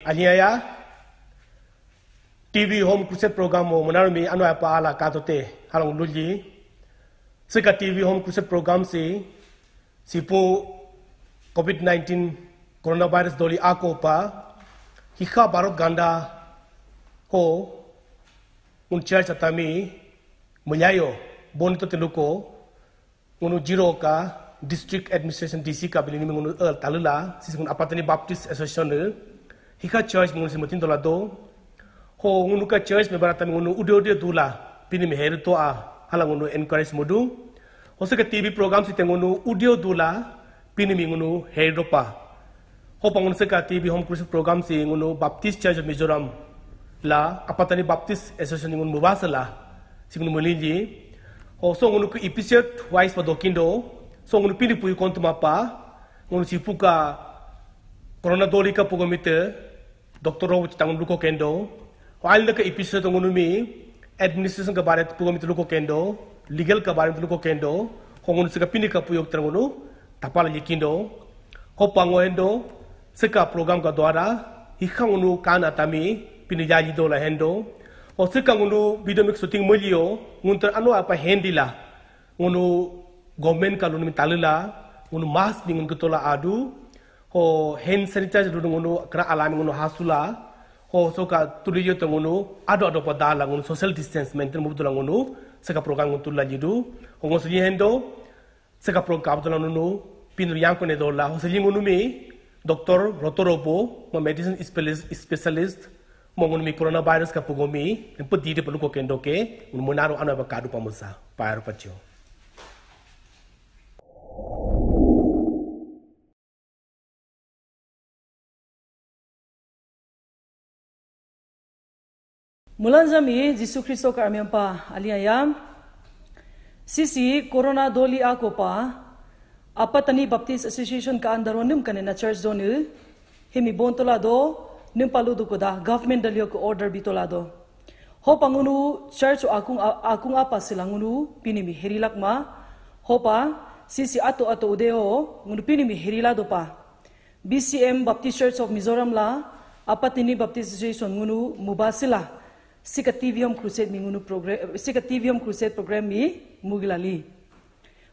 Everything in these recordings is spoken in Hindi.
अनिया टीवी होम कुसेट प्रोग्राम मनारमी अनुआप आला कादोते हालों लुली सिका टीवी होम कुसेट प्रोग्राम से सिपो कोविड 19 कोरोना वायरस डोली आकोपा हिखा भारत गांडा हो उन चार अतामी मुलायो बोनितो तेलुको उन ज़ीरो का डिस्ट्रिक्ट एडमिनिस्ट्रेशन डीसी का बिलिंग में उन तालुला सिसुन Apatani Baptist association hika church mungu si mutin dola do ho ngunu ka church me barata ngunu ude ude dula pini me her to a hala ngunu encourage modu ho se ka tv program si ngunu ude dula pini mi ngunu her do pa. Ho pangun se ka tv home cruise program si ngunu baptist church of mizoram la apatani baptist association ngunu mubasala si ngunu muliji ho so ngunu ku episode wise pa dokindo so ngunu pini pui kontu mapa ngunu si puka corona doli ka pugomite doktor ro tangun luko kendo while the episode ngunu mi administration ka bare pugomite luko kendo legal ka bare luko kendo hongun sika pini ka puyok tangunu tapala likindo ho pango endo sika program ka dwara hikhangunu kana tami pini jaji dola hendo o sika ngunu video mix shooting molio nguntar anu apa hendila ngunu government ka lunu talila ngunu mask bingun ketola adu ho hand sanitizer du ngono kra alami ngono hasula ho so ka tuliyo to ngono ado ado pa dala ngono social distance maintain mu dula ngono saka program ngono tulla jidu ho ngono si hendo saka program dula ngono pin yang ko ne dola ho si ngono mi doctor rotoropo mo medicine specialist mo ngono mi coronavirus ka pugomi empo dide pelu ko kendo ke monaro ano ba kadu pamusa pairo pacho Mulan jami Jisu Kristo ka amyam pa aliyayam sisi corona doli ako pa apatani baptist association ka andaro nim kanena church zone himi bontola do nim paludu ko da government dalio ko order bitola do ho pangunu church akung akung apa silangunu pinimi herilak ma ho pa sisi ato ato udeo ngunu pinimi herila do pa BCM Baptist Church of Mizoram la apatini Baptist Association ngunu mubasila sika TV Home Crusade mi ngunu program sika TV Home Crusade program mi mugilali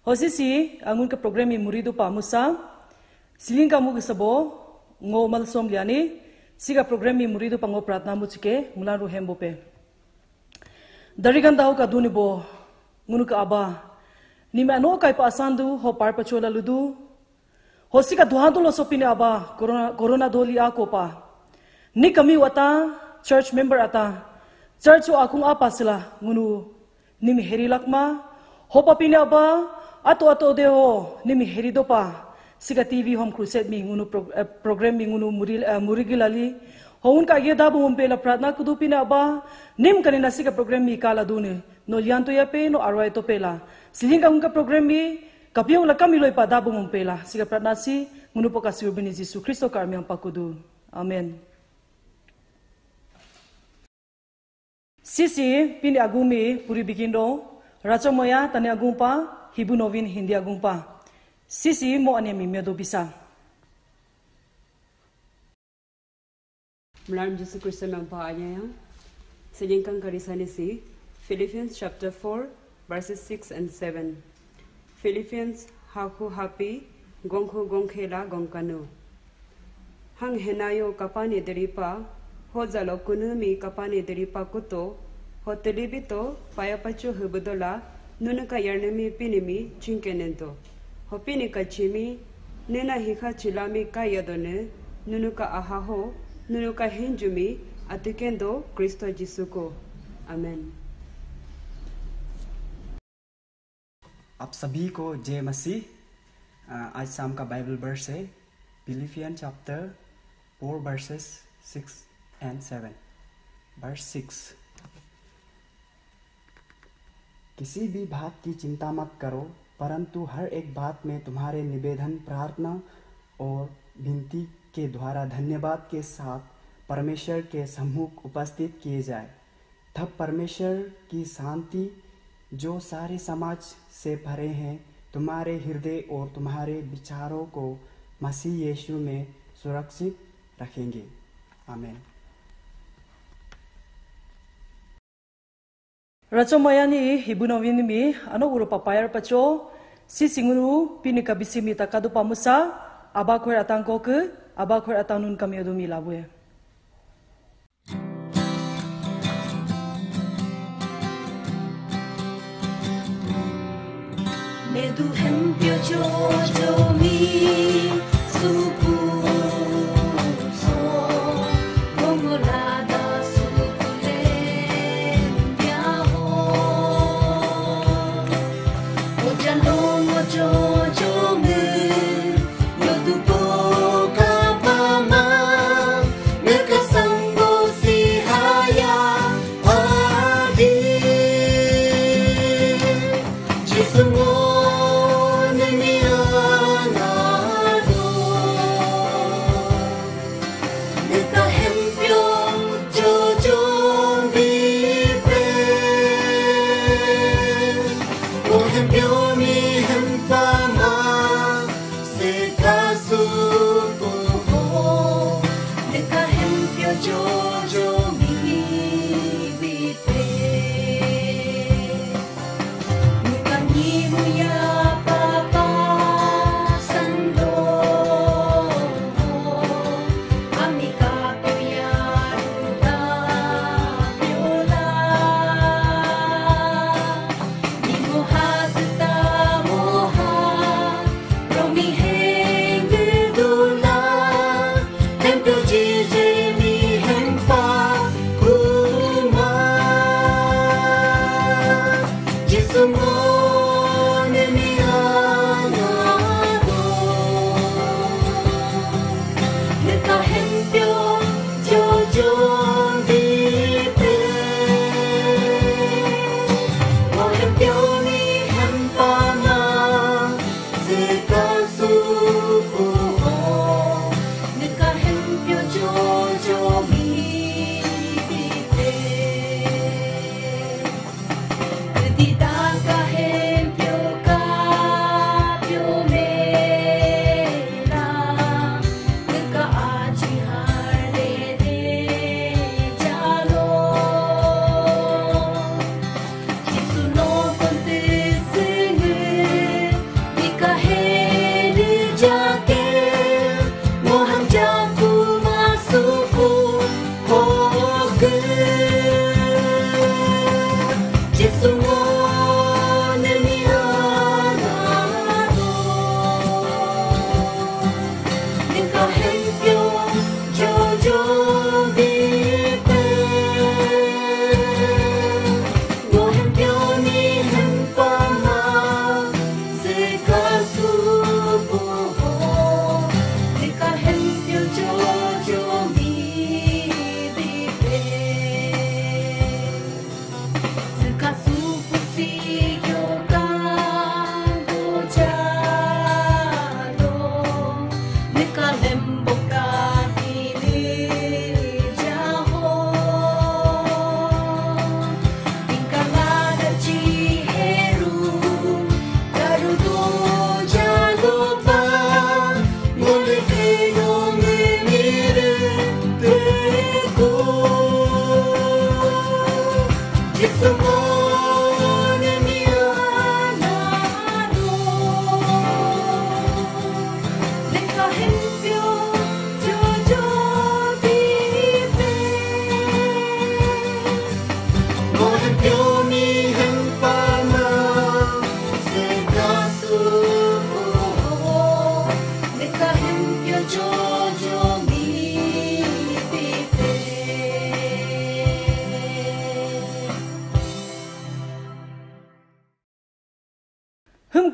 hosi si angun program mi muridu pa musa siling ka mug sabo ngo mal som liani sika program mi muridu pa ngo pratna mu chike mulan ru hembo darigan daw ka duni bo ngunu ka aba ni ma no kai pa sandu ho par pa ludu hosi ka duha dulo sopine aba corona corona doli a ko pa ni kami wata church member ata church akung apa sila ngunu? Nimi heri lakma hopa pina ba ato ato de ho nimi heri do pa sika tv home crusade mi ngunu program mi ngunu muril murigilali houn ka yeda bu umpe la pratna kudu pina ba nim kanina sika program mi kala dune. No lianto ya pe no arwai to pela. Silinga unka program mi kapiyo la kami loi pa dabu umpe la sika pratna si ngunu po kasi ubini Jesu Kristo karmi ang pakudu. Amen Sisi pini agumi puri bikindo racha moya tani agumpa hibu novin hindi agumpa. Sisi mo ane mi medo bisa Jesu Kristo mempa anya ya. Sejengkang karisani si Philippians chapter 4 verses 6 and 7 Philippians haku happy gongku gongkhela gongkanu. Hang henayo kapani deripa होजलो कुनुमी कपाने दरीपाकु तो हो तलीबी तो पायापचु हबदोला नुनका यरनमी पिनमी चिंकेने तो हो पिने कचिमी नेना हिखा चिलामी का यदोने नुनका आहाहो नुनका हिंजुमी अतिकेंदो क्रिस्तो जिसुको अमेन आप सभी को जय मसीह। आज शाम का बाइबल वर्स है। Philippians chapter four verses six and seven verse six किसी भी बात की चिंता मत करो, परंतु हर एक बात में तुम्हारे निवेदन, प्रार्थना और विनती के द्वारा धन्यवाद के साथ परमेश्वर के सम्मुख उपस्थित किए जाए। तब परमेश्वर की शांति, जो सारे समाज से भरे हैं, तुम्हारे हृदय और तुम्हारे विचारों को मसीह यीशु में सुरक्षित रखेंगे। आमीन। Racho mayani hibuno vinimi ano uro papayar pacho si singuru pinika bisimi takadu pamusa abakhor atangko ke abakhor atanun kami odumi labue. Medu cho cho mi suku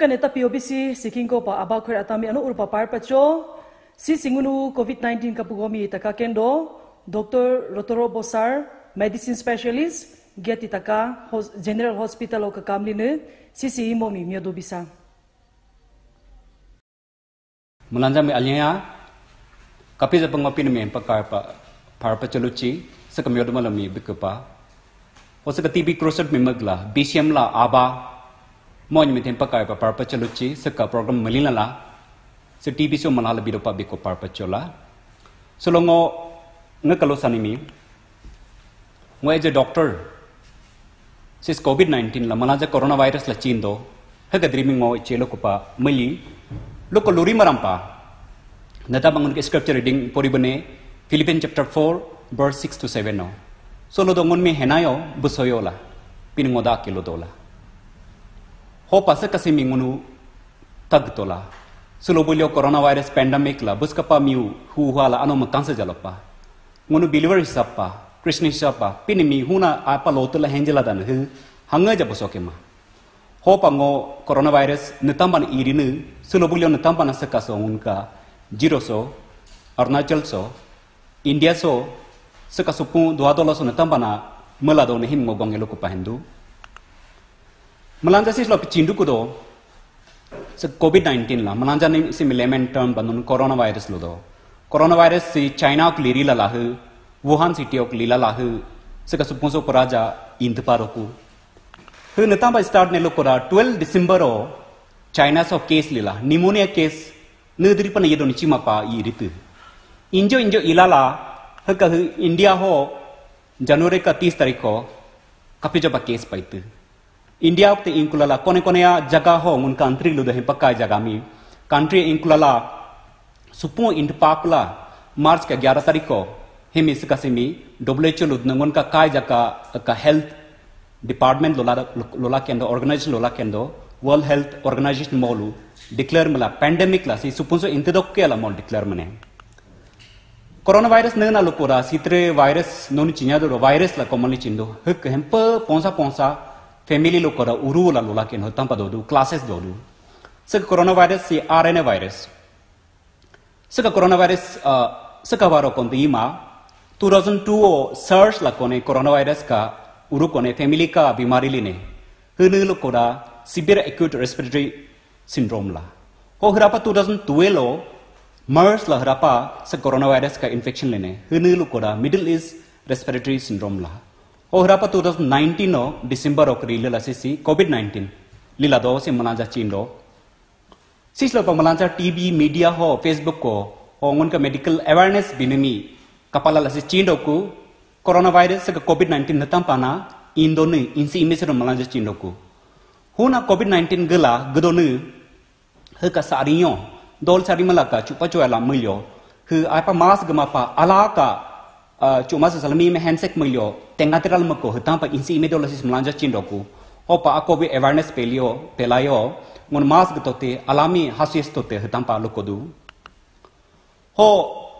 hum kane ta POBC siking ko pa aba khur atami anu urpa par pacho si singunu COVID-19 kapugomi taka kendo Dr. Rotoro Bosar medicine specialist geti taka general hospital ka kamli ne si si momi myodo bisa Melanja mi alnya kapi za pengopi ni pakar pa par pa chaluchi sa kamyo dama lami bikapa o crosset mi magla BCM la aba मौज में थे पकाए पा पार पचल उच्ची सका प्रोग्राम मिली से टी वी सो मनाल बीरो पा बिको पार पचोला सो लोगो न कलो सनी वो एज ए डॉक्टर सिस कोविड नाइनटीन ला मनाजे कोरोना वायरस ला चीन दो हक द्रीमी मो चेलो कुपा मिली लोग को लोरी मरम पा नता बंगन के स्क्रिप्चर रीडिंग पूरी बने Philippian chapter four verse six to seven no सो लो दो उनमें हेनायो बुसोयोला पिनगोदा किलो दोला ho pasa kasi mingunu tag tola sulo bolio coronavirus pandemic la buska pa miu hu hala ano makansa jalapa ngunu believer hisappa krishna hisappa pinimi huna apa lotula henjela dan hu hanga jabosoke ma ho pango coronavirus nitamban irinu sulo bolio nitamban sakaso unka jiro so arunachal so india so sakaso pu doa dola so nitambana melado ne him ngogong elo ko pahendu melanja sis lo pichindu ko do sa COVID-19 la malanja ni si layman term banun coronavirus lo do coronavirus si China ok liri la lahu Wuhan city ok lila lahu sa ka supunso koraja int paroku hu neta ba start ne lo kora 12 December o China so case lila pneumonia case nudri pan yedo ni chima pa i ritu injo injo ilala hu ka hu India ho January ka 30 तारीख को kapi jaba case paitu India ते इंकुलाला कोने कोने जगह हो उन कंट्री लुदे हैं, पक्का जगह में। कंट्री इंकुलाला सुपो इंट पापला मार्च का 11 तारीख को हम इस कसिमी डब्ल्यूएचओ लुदने, उनका काय जगह, का हेल्थ डिपार्टमेंट लोला लोला केंदो ऑर्गेनाइजेशन लोला केंदो वर्ल्ड हेल्थ ऑर्गेनाइजेशन मोलू डिक्लेयर मला पैंडेमिक ला, सी सुपुंसो इंतदोक्के ला मोल डिक्लेयर मने। कोरोना वायरस न ना लोकोरा सित्रे वायरस नोनी चिन्या दो वायरस ला कोमली चिंदो हक हेंप पोंसा पोंसा फैमिली लोकोरा उरु लोला दु क्लासेस दो कोरोना वायरस सी आरएनए वायरस सक कोरोना वायरस सक वारो कोन इमा 2002 ओ सर्च ला कोने कोरोना वायरस का उरु कोने फैमिली का बीमारी लेने हनु लोकोरा सिवियर एक्यूट रेस्पिरेटरी सिंड्रोम ला। हो हरापा 2012 लो मर्स ला हरापा से कोरोना वायरस का इन्फेक्शन लेने हनु लोकोरा मिडिल ईस्ट रेस्पिरेटरी सिंड्रोम ला। हरापा 2019 नो दिसंबर ओ करी ला सिसी कोविड 19 लीला दो मनाजा चिंडो। सिस लो मलांचा टीवी, मीडिया हो, फेसबुक को, हो, उनका मेडिकल अवेयरनेस बिनमी कपाला लसे चिंडो को कोरोना वायरस का कोविड 19 नतम पाना इंदो ने इंसी इमेज रो मलांचा चिंडो को। हुना कोविड 19 गला गदोनु heka sarinyo dol sari malaka chupa choela milyo hu apa mas gama pa alaka cuma salami me handshake milyo tengateral mako hutam pa insi ime mlanja chindoku opa akobi awareness pelio pelayo ngon mas gatote alami hasis tote hutam pa lokodu ho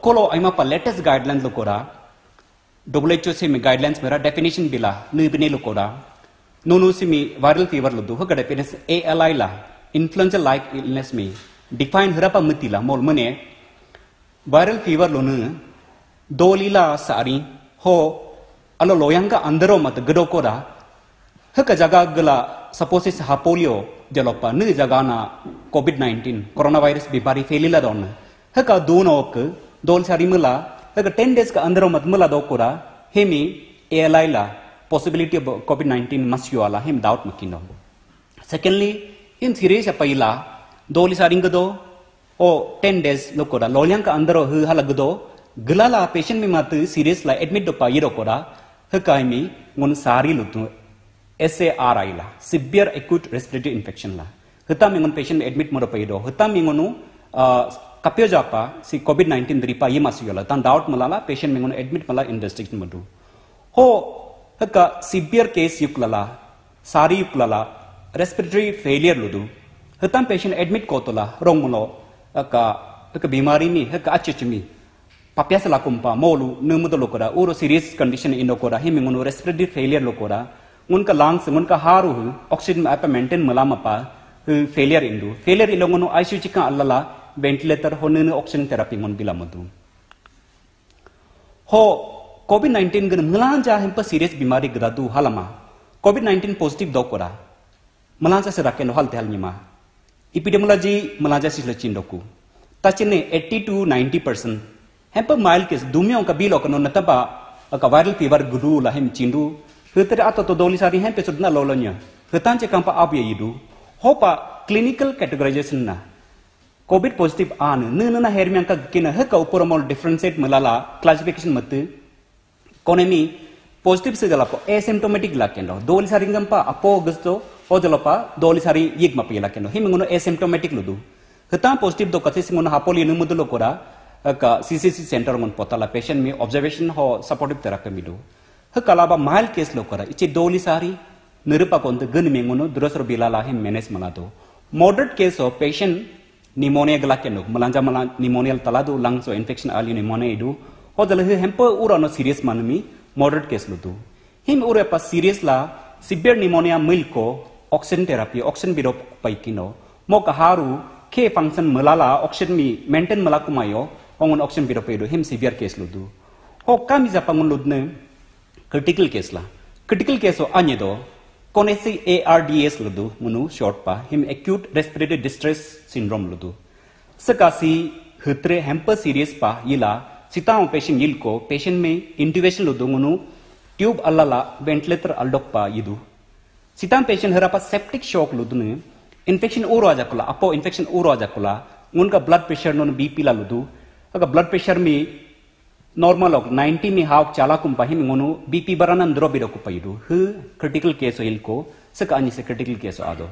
kolo aima pa latest guidelines lokora WHO से में गाइडलाइंस मेरा डेफिनेशन बिला नुबने लोकोरा नोनो से में वायरल फीवर लो दुह गडे पेनस ALI ला इन्फ्लुएंजा लाइक इलनेस में डिफाइन हरपा मतिला मोल मने वायरल फीवर लोनु दोलीला सारी हो अलो लोयंगा अंदरो मत गडो कोरा हक जगह गला सपोज़ इस हापोलियो जलोपा न जगह ना कोविड 19 कोरोना वायरस बीमारी फैलिला दोन हक दोनो ओक दोल सारी मला हक 10 डेज़ का अंदरो मत मला दो कोरा हेमी एएलआई ला possibility of covid 19 masyo ala him doubt makino secondly in series apayila doli saringdo o 10 days lokoda lolyang ka andaro hu halagdo glala patient mi mat serious la admit do payiro koda hkaimi ngun sari lutu SARI la severe acute respiratory infection la hita mingun patient admit mo payido hita mi ngunu kapyo japa si covid 19 dripa ye masyo la tan doubt malala patient mingun admit mala investigation madu ho haka severe case yuklala sari yuklala respiratory failure ludu hita patient admit kotola rongmulo haka haka bimari ni haka achechmi papyas la kumpa molu numudo lokora uro serious condition in lokora himingono respiratory failure lokora unka lungs unka haru oxygen apa maintain malama pa hu failure indu failure ilongono icu chika allala ventilator honne oxygen therapy ngon bilamadu ho covid 19 gun gan mlanja hempa serious bimari gradu halama covid 19 positive dokora mlanja se raken hal tel nyima epidemiology mlanja sislo chindoku tachine 80 to 90 percent hempa mild case dumyo ka bilo kono nataba ka viral fever guru la hem chindu hetere ato to doli sari hempe sudna lolonya hetan che kampa abye yidu hopa clinical categorization na covid positive an ne na hermian ka kina he ka upor differentiate malala classification mate konemi positive se jala po asymptomatic la kendo doli sari ngampa apo gusto o jala pa doli sari yig ma pila kendo himungo asymptomatic ludu hetan positive do kathe singono CCC centre मन पोतला पेशेंट मी ऑब्जर्वेशन हो सपोर्टिव तरह का मिलो ह माइल केस लो करा। इचे दोली सारी निरपा कोंद गन मेंगुनो दुरसर बिला लाहे मैनेज मला दो। मॉडरेट केस हो पेशेंट निमोनिया गला के नो मलांजा मला निमोनियल तला दो। लंग्स हो इन्फेक्शन आली निमोनिया इडू हो दल हे हेम्पर उरानो सीरियस मन मॉडरेट केस लो दो। हिम उरे पा सीरियस ला सिबियर निमोनिया मिल को ऑक्सीजन थेरेपी ऑक्सीजन बिरो पाइकिनो मो कहारू के फ़ंक्शन मलाला ऑक्सीजन मी मेंटेन मला पंगुन ऑक्शन बीर पेडो हिम सिवियर केस लो दू हो काम इज़ पंगुन लो ने क्रिटिकल केस ला क्रिटिकल केस ओ अन्य दो कोनेसी एआरडीएस लो दू मुनु शॉर्ट पा हिम एक्यूट रेस्पिरेटरी डिस्ट्रेस सिंड्रोम लो दू सकासी हृत्रे हैम्पर सीरियस पा इला सिताओ पेशेंट यिल को पेशेंट में इंट्यूबेशन लो दू मुनु ट्यूब अल्लाला वेंटिलेटर अल्डोक पा इदू सिताम पेशेंट हरापा सेप्टिक शॉक लो दू इन्फेक्शन ओरो आजाकुला अपो इन्फेक्शन ओरो आजाकुला उनका ब्लड प्रेशर नोन बीपी ला लो दू me normal ok 90 mi hauk chala kum pahim ngonu bp baranan dro biro ku paidu hu critical case oil ko saka ani se critical case ado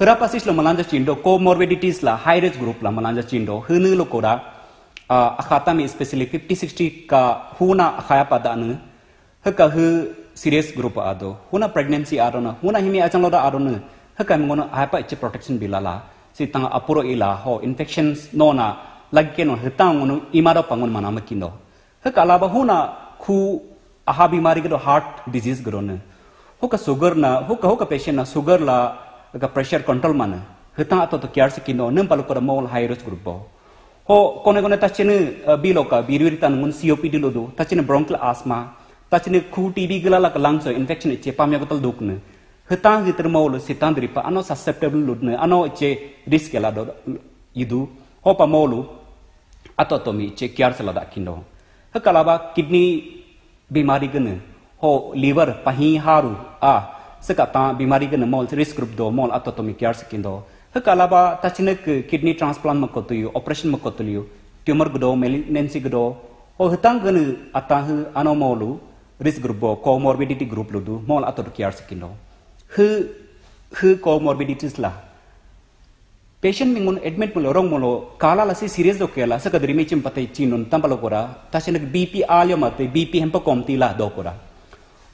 herapasis lo malanja chindo comorbidities la high risk group la malanja chindo hunu lo koda akhata mi especially 50 60 ka huna akhaya pada anu haka hu serious group ado huna pregnancy ado na huna himi achang lo da ado na haka ngono apa ichi protection bilala si tanga apuro ila ho infections no na lagi no hetang ngono imaro pangon mana makindo he kalaba huna khu aha bimari gado heart disease gado ne hoka sugar na hoka hoka patient na sugar la ka pressure control mana hetang ato to care sikindo nem palu kora mol high risk group ho kone kone tachene biloka birwiri tan ngun copd lo do tachene bronchial asthma tachene khu tb gala la lungs infection che pamya gotal dukne hetang gitar mol sitan dripa ano susceptible ludne ano che risk la do idu hopa molu atotomy che kyar sala da hakalaba kidney bimari gna ho liver pahi haru. Ah, A sakata bimari gna mol risk group do mol atotomy kyar sikindo hakalaba tachinak kidney transplant makotuyu operation makotuliyu tumor gdo malignancy gdo ho hitang gna atah anomolu risk group bo comorbidity group hu hu comorbidities patient मिंगुन admit मुलो रोंग मुलो काला लसी सीरियस दो केला सक दरी मेचिम पते चीनुन तंबलो कोरा ताशे नक बीपी आलियो मते बीपी हेम्पो कॉम्ती ला दो कोरा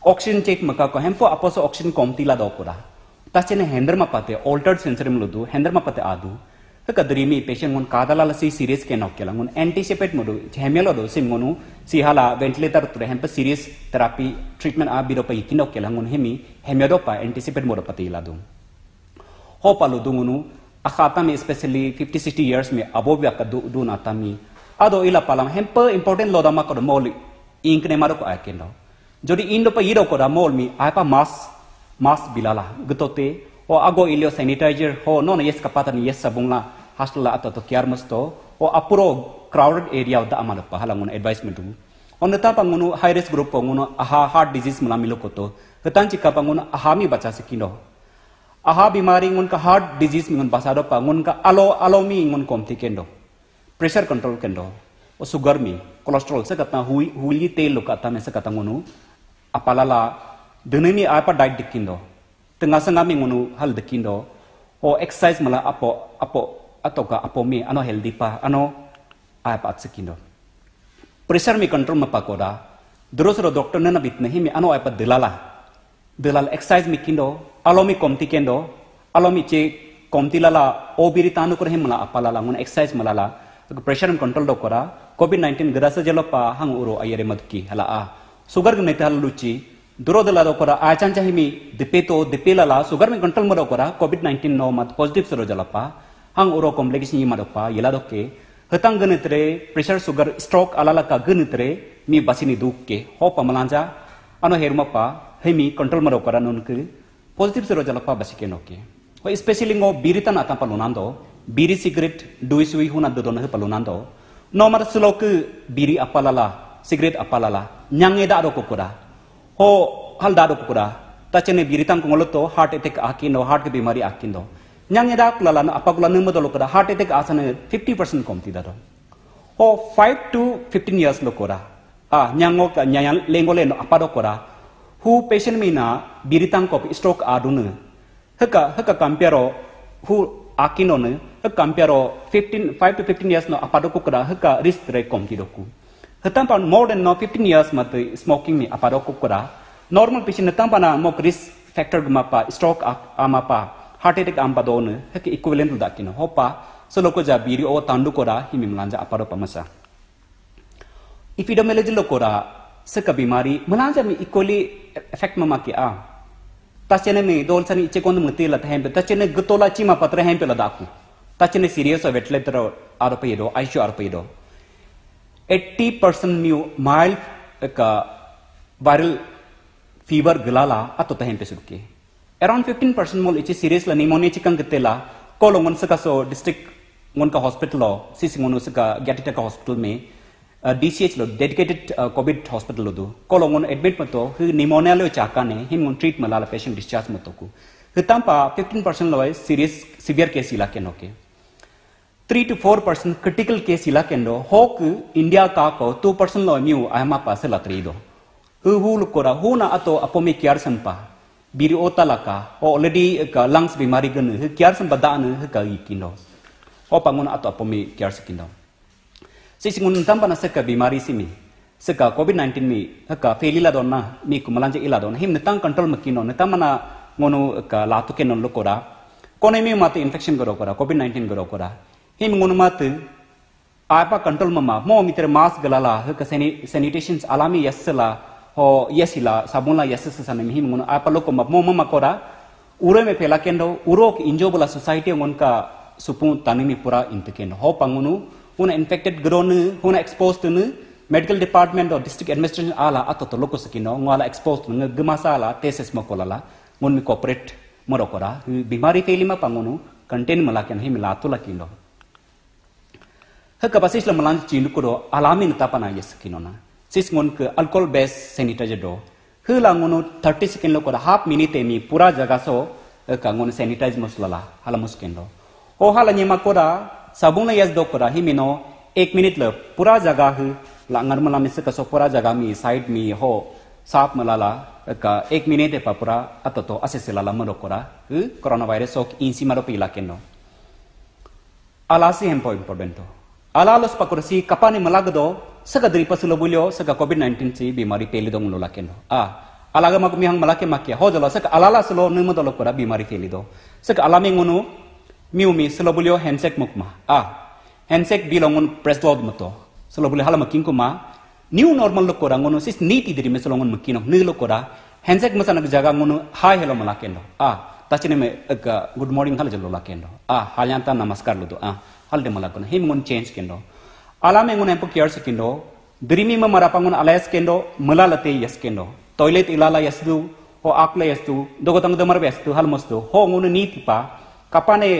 ऑक्सीजन चेक मका को हेम्पो अपोसो ऑक्सीजन कॉम्ती ला दो कोरा ताशे ने हैंडर मपते ऑल्टर्ड सेंसर मुलो दो हैंडर मपते आदु सक दरी मे पेशेंट मुन काला लसी सीरियस के नो केला मुन एंटीसिपेट मुलो हेमेलो दो सिम मुनु सिहाला वेंटिलेटर तुरे हेम्पो सीरियस थेरापी ट्रीटमेंट आ बिरो पई किनो केला मुन हेमी हेमेदो पा एंटीसिपेट मुरो पते इला दो हो पालो दुंगुनु akhata mi especially 50 60 years me above ya kadu du na tami ado ila palam hempe important lo dama ko mol ink ne maro ko akendo jodi indo pa iro ko da mol mi apa mas mas bilala getote o ago ilio sanitizer ho no no yes kapata ni yes sabungla hostel ato to kiar musto o apuro crowded area da amana pa halangun advisement on ta pangunu high risk group pangunu aha heart disease mala milo ko to ketan chika pangunu aha mi bacha sikindo aha bimari ngun ka heart disease ngun basado pa ngun ka alo alo mi ngun kendo. Pressure control kendo. O sugar mi cholesterol se kata hui hui tel lo kata me se kata ngunu. Apalala dene mi apa diet dikindo tengah sanga mi ngunu hal dikindo o exercise mala apo apo atau ka apo mi ano healthy pa ano apa at sekindo pressure mi control ma pakoda durosro doctor na bitne hi mi ano apa dilala dilal exercise mi kindo alomi komti kendo alomi che komti lala obiri tanu kore himla apalala ngun exercise malala pressure and control do kora covid 19 grasa jelo pa hang uro ayere madki hala a sugar gne tal luchi duro de la do kora achan chahi mi dipe to dipe la la sugar me control maro kora covid 19 no mat positive sero jala pa hang uro complication yi maro pa yela do ke hetang gene tre pressure sugar stroke ala la ka gene tre mi basini duk ke ho pa malanja ano herma pa hemi control maro kora nun ke positive sero jala pa basike no ke ho especially ngo biritan ata palunando biri cigarette dui sui huna do don he palunando no mar sulo ke biri apalala cigarette apalala nyange da do kokora ho hal da do kokora ta chene biritan ko ngoloto heart attack akindo heart ke bimari akindo nyange da kulala na apagula numo do lokora heart attack asane 50% komti da do ho 5 to 15 years lokora a nyango ka nyang lengo le no apado kora hu patient mina biritan ko stroke adunu heka heka compare hu akino ne heka compare 15 5 to 15 years no apado ko kora heka risk re komti doku hetam pan more than no 15 years mat smoking ni apado ko kora normal patient hetam pana mok risk factor gma pa stroke ama pa heart attack amba do ne heka equivalent da kino hopa so loko ja biri o tandu kora himim lanja apado pamasa इफिडोमेलोजी लोकोरा सका बीमारी मलांजा में इक्वली इफ़ेक्ट ममा के आ तचने में दोल सनी इचे कोंद मते लत हैं तचने गतोला चीमा पत्र हैं पे लदाकू तचने सीरियस वेटले तर आरोप येदो आइशो आरोप येदो 80% म्यू माइल्ड का वायरल फीवर गलाला अतो तहें पे सुके अराउंड 15% मोल इचे सीरियस ला लो में DCH lo dedicated uh, COVID hospital lo do kolongon admit mato hu pneumonia lo chakane him ngon treat malala patient discharge mato ku hu tampa 15% lo serious severe case ila ken okay 3 to 4% critical case ila ken do hok India ka ko 2% lo mu ama pa se la tri do hu hu lo kora hu na ato apomi care sampa biri otala ka already ka lungs bimari gan hu care sampa da ne hu ka ikindo ho pangun ato apomi care sikindo sisi ngun tamba na seka bimari simi seka covid 19 mi haka faili la donna mi kumalanje ila donna him netang control makino netama na ngonu ka latu ke non lokora kone mi mate infection goro kora covid 19 goro kora him ngonu mate apa control mama mo mitre mask galala haka sanitations alami yasla ho yesila sabunla yessa sana him ngonu apa loko ma mo mama kora ure me pela kendo urok injo bola society ngon ka supun tanimi pura intekendo ho pangunu huna infected gronu huna exposed nu medical department or district administration ala ato to loko sakino ngala exposed nu gmasa ala tesis makolala ngun mi corporate morokora bimari felima pangunu contain malakan hi milatu lakindo haka basis la malan chin ko alamin tapana yes kinona sis ngun ke alcohol based sanitizer do. Hula ngunu 30 second lo ko half minute mi pura jaga so ka sanitize muslala hala muskendo ho hala nyema sabung yas do kora hi एक मिनट ल पूरा जगह हु लांगर मला मिस कसो पूरा जगह मी साइड मी हो साफ़ मलाला का एक मिनट ए पूरा अतो तो असे से लाला मरो कोरा हु कोरोना वायरस ओक इंसी मरो पिला केनो alasi hempo important alalos pakursi kapani malagdo saka dari pasulo bulyo saka covid 19 si bimari peli dong lo lakeno a alaga magu mihang malake makia ho jalo saka alala selo numo dolo kora bimari peli do saka alami ngono miumi selobulio handshake mukma a handshake bilongun press load moto selobulio hala making kuma new normal lo kora ngono sis niti diri me selongun makino ni lo kora handshake masana jaga ngono hi hello malakendo a tachine me good morning hala jalo lakendo a halyanta namaskar lo do a halde malakona him ngon change kendo ala me ngon empo care sekendo dirimi ma marapangun alayas kendo malalate yes kendo toilet ilala yasdu ho akla yasdu dogotang damar bestu halmostu ho ngono niti pa kapane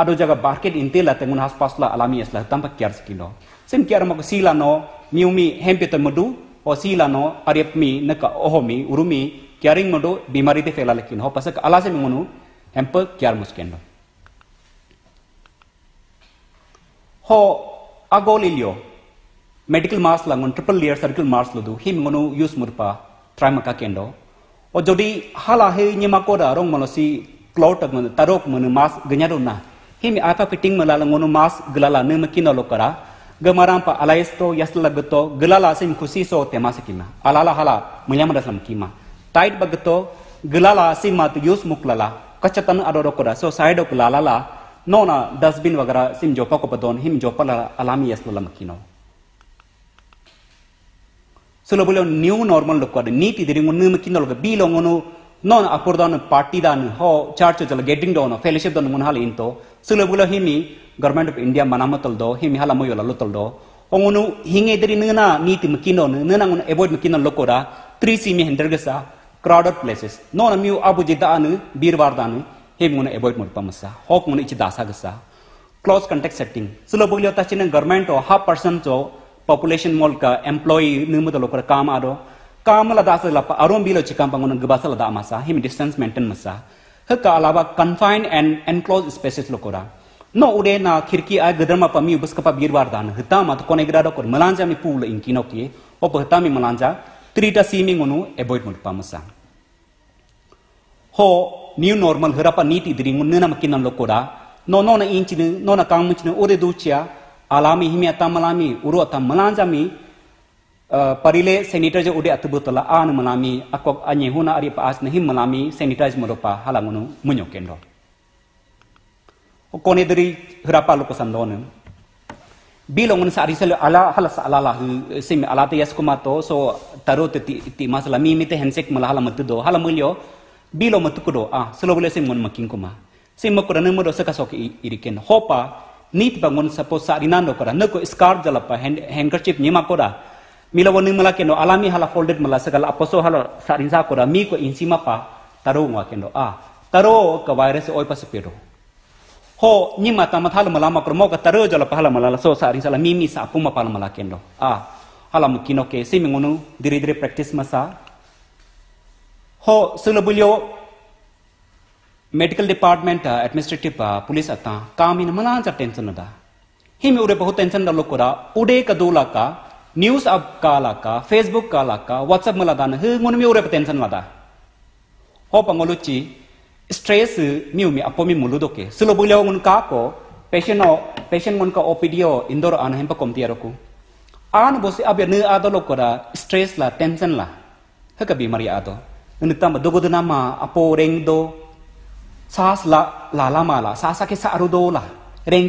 ado jaga market intela tengun haspas la alami esla tampa kiar skino sim kiar mo sila no miumi hempe to modu o sila no ariap mi naka ohomi urumi kiaring modu bimari te fela lekin. Ho pasak alase mingunu hempe kiar muskendo ho agolilio medical mask langun triple layer circle mask lodu him ngonu use murpa try maka kendo. O jodi hala he nyema koda rong malosi cloud ngun tarok mun mas ganyado na. Himi apa fitting malala ngono mas gelala ne makina lokara. Gemaram pa alaisto yasla gato gelala sim khusi so tema sikima alala hala mulyam daslam kima. Tight bagato gelala sim mat yus muklala kachatan adoro kora so side ok lalala nona dustbin wagara sim jopa ko padon him jopa la alami yasla makino selo bolo new normal lo kwada niti diri ngun num kinol ga bilo ngunu non apur dan party dan ho church jala getting down fellowship dan ngun hal into. Selo bolo himi government of india manamatal do himi hala moyo la lotol do. Ongunu hinge diri nuna niti mkino nuna ngun avoid mkino lokoda three simi hendergasa crowded places. Non miu abu jita anu birwar danu hemi ngun avoid mut pamasa hok ngun ichi dasa gasa close contact setting. Selo bolo ta chinen government o half person cho population mol ka employee numu to lokra kam aro काम ला दास ला अरोम बिलो चिकम पंगुन गबास ला दामासा हिम डिस्टेंस मेंटेन मसा हका अलावा कन्फाइन एंड एनक्लोज स्पेसेस लोकोरा no ude na khirki ay gadarma pami ubus kapa birwar dan hita ma to kone grado kor malanja mi pool inki no ki o hita mi malanja trita simi ngunu avoid mut pamasa ho new normal harapa niti diri ngun na makinan lokora no no na inchi no na kam muchne ore duchya alami himi atamalami uru atam malanja mi parile sanitizer ude atubutala an malami akok anye huna ari pa as nahi malami sanitizer moropa halangunu munyo kendo kone dari hrapa loko sandone bilong sa ari sel ala hala sa ala la sim ala te yas kumato so taro te ti ti masala mi mi te hensek mala hala matu do hala mulyo bilo matu kudo ah selo bole sim mon making kuma sim makura ne mo do saka sok iriken hopa nit bangun sapo sa rinando kora nako scarf jalapa handkerchief nyima kora mila woni mala keno alami hala folded mala sagala aposo hala sa rinsa kora mi ko insima pa taro ngwa kendo ah taro ka virus oi pa sepiro ho nyima ta mathal mala ma promo ka taro jala pahala mala so sa rin sala mimi sa puma pala mala kendo ah hala mukino ke simi ngunu diri diri practice masa ho sulabulyo medical department administrative police ata kamin mala ja tension da himi ure bahut tension da lokora ude ka dola ka news ab kala ka facebook kala ka whatsapp mala dan hu ngunu mi ure tension lada ho pangoluchi stress mi mi apo mi mulu doke sulo bulyo ngun ka ko patient no patient ngun ka opdio indor an hem pa kom tiaro ku an bo se abya ne ado lokora stress la tension la ha ka bimari ado ne tam dogo na ma apo reng do sas la la la ma la sa sa ke sa aru do la reng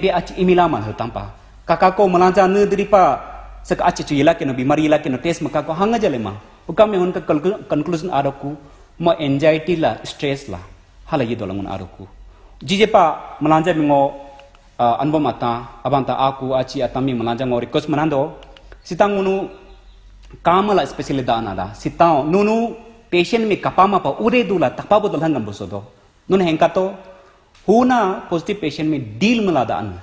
सक अच्छे चु इलाके नो बीमारी इलाके नो टेस्ट मका को हांगा जले मा उका में उनका कंक्लूजन आ रोकु म एंजाइटी ला स्ट्रेस ला हाला ये दोलंगन आ रोकु जीजे पा मलांजे में गो अनबो माता अबांता आकु अच्छी अतामी मलांजा मोरी कुछ मनांदो सितांग उनु काम ला स्पेशल दाना दा सितांग नूनु पेशेंट में कपा कपामा पा उरे दुला तपा बो दोलंगन बसो दो नून हेंका तो हूना पॉजिटिव पेशेंट में डील मिला दा अन्ना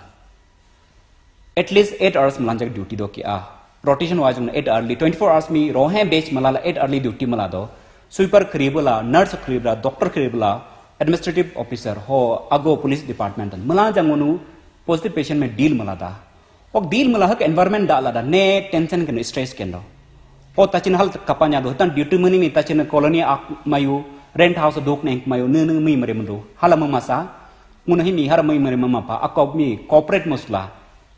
at least 8 hours melanja duty do ki a rotation wise 8 early 24 hours mi rohe batch malala 8 early duty malado sweeper kribula nurse kribula doctor kribula administrative officer ho ago police department mala jangonu positive patient में deal मला दा और deal मला हक da la da ne tension के stress के नो o tachin hal kapanya do tan duty mani mi tachin colony ak mayu rent house dok ne mayu ne ne mi mare mdo hala ma masa mun hi mi har mai mare mama pa akob mi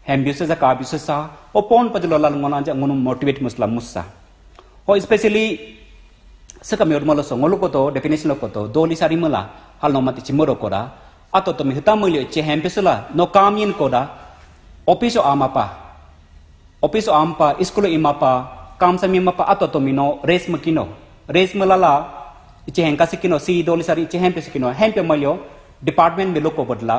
हम बीसे जका बीसा और पोन पजे लोला लंगना जे गुनु मोटिवेट मुसला मुसा और स्पेशली सका मेर मलो सो गोलो पतो डेफिनेशन लो पतो दोली सारी मला हाल नो मति चिमो रो कोरा तो मि हता चे हम बीसला नो काम इन कोरा ऑफ़िस आमापा ऑफ़िस आमपा स्कूल इमापा काम समय मापा आतो तो मि रेस मकिनो रेस मलाला डिपार्टमेंट में लोको बदला